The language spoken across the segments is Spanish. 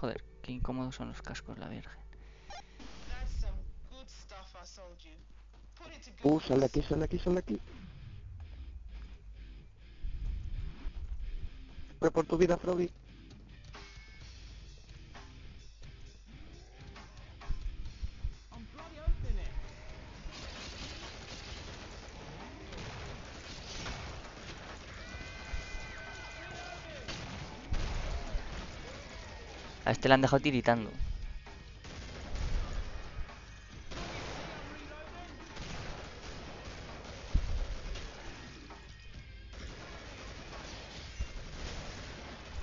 Joder, qué incómodos son los cascos, la virgen. Uh, sal de aquí, sal de aquí, sal de aquí. Ve por tu vida, Froggy. A este le han dejado tiritando.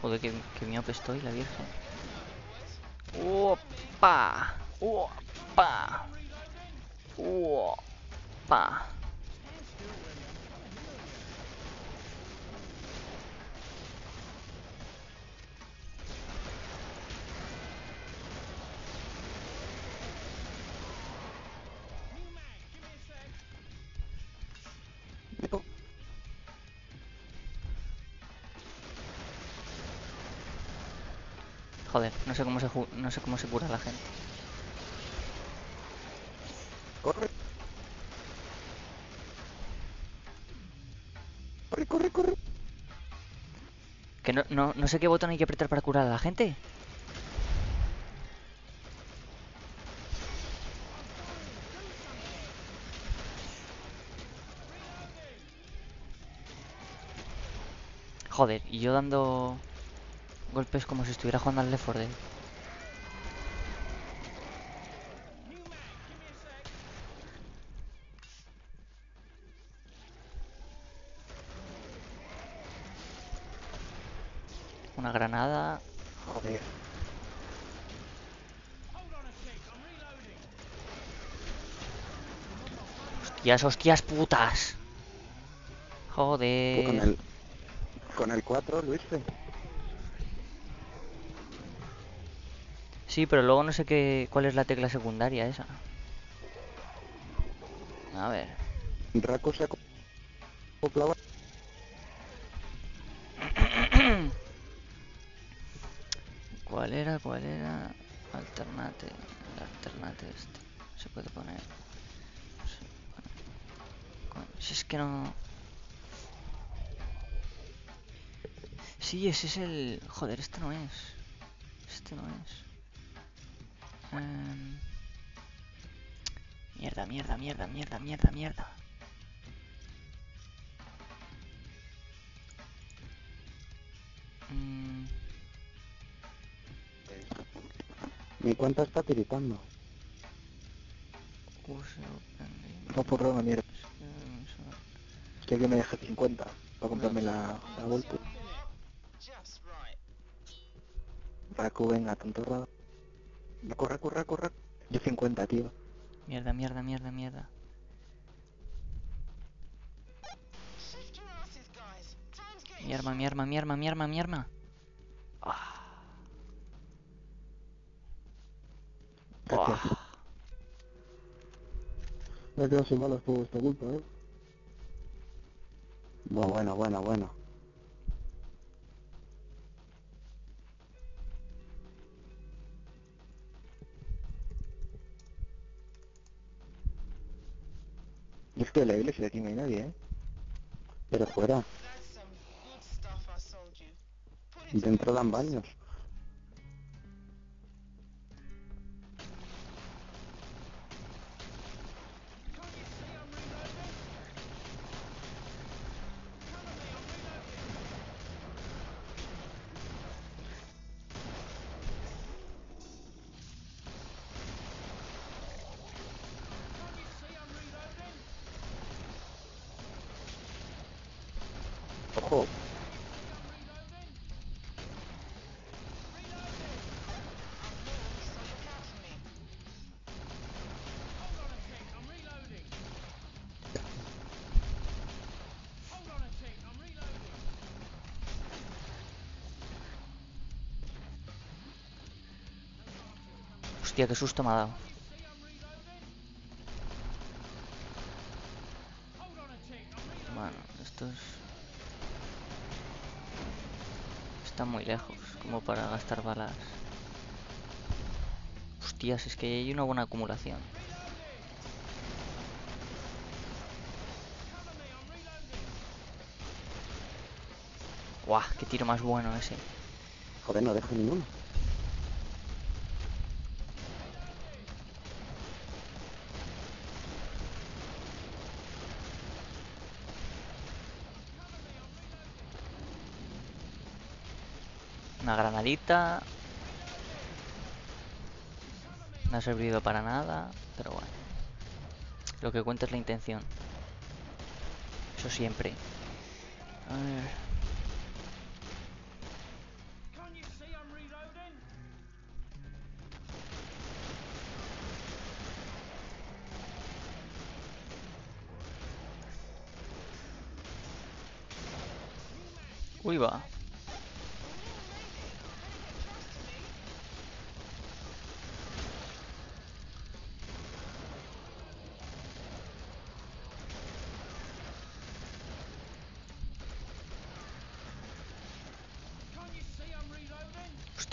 Joder, que, que miope estoy, la virgen. ¡Opa! ¡Opa! ¡Opa! Joder, no sé cómo se ju- no sé cómo se cura la gente. Corre. Corre, corre, corre. Que no, no, no sé qué botón hay que apretar para curar a la gente. Joder, y yo dando golpes como si estuviera jugando al Left 4 Dead. Una granada. Joder. Hostias, hostias putas. Tú con Joder. el... Con el 4, Luis. Sí, pero luego no sé qué cuál es la tecla secundaria esa. A ver. Raco se acoplaba. ¿Cuál era? ¿Cuál era? Alternate. Alternate este. Se puede poner. Si es que no. Sí, ese es el. Joder, este no es. Este no es. Em, Mierda, mierda, mierda, mierda, mierda, mierda. Mm, Mi cuenta está tiritando. No por una mierda. Es que yo me dejé 50 para comprarme la, la. Just right. Raku, venga, tonto raro. Corre, corre, corre. Yo 50, tío. Mierda, mierda, mierda, mierda. Mi arma, mi arma, mi arma, mi arma, mi arma. Ah, Gracias. buah. Me he quedado sin balas por esta culpa, eh. Bueno, bueno, bueno, bueno. Que en la iglesia aquí no hay nadie, ¿eh? Pero fuera, That's some good Ojo, So look out for me. Hostia, qué susto me ha dado. Están muy lejos, como para gastar balas. Hostias, es que hay una buena acumulación. Guau, qué tiro más bueno ese. Joder, no dejo ninguno. Una granadita. No ha servido para nada, pero bueno. Lo que cuenta es la intención. Eso siempre. Uy, va.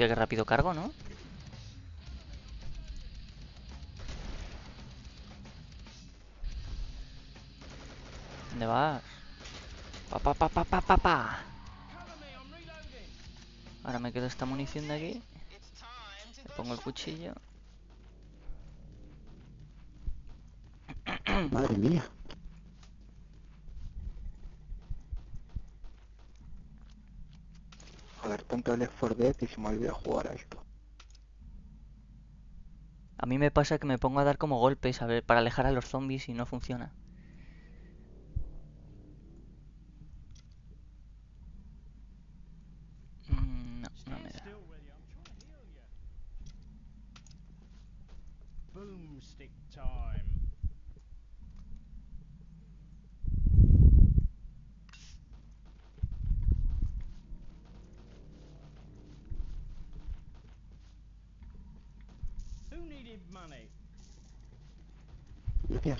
Hostia, qué rápido cargo, ¿no? ¿Dónde vas? Pa, pa, pa, pa, pa. Ahora me quedo esta munición de aquí. Le go pongo el cuchillo. Madre mía. Joder, tanto el Left 4 Dead y se me olvidó jugar a esto. A mí me pasa que me pongo a dar como golpes a ver, para alejar a los zombies y no funciona. Mm, No, no me da. still, will money. Yeah.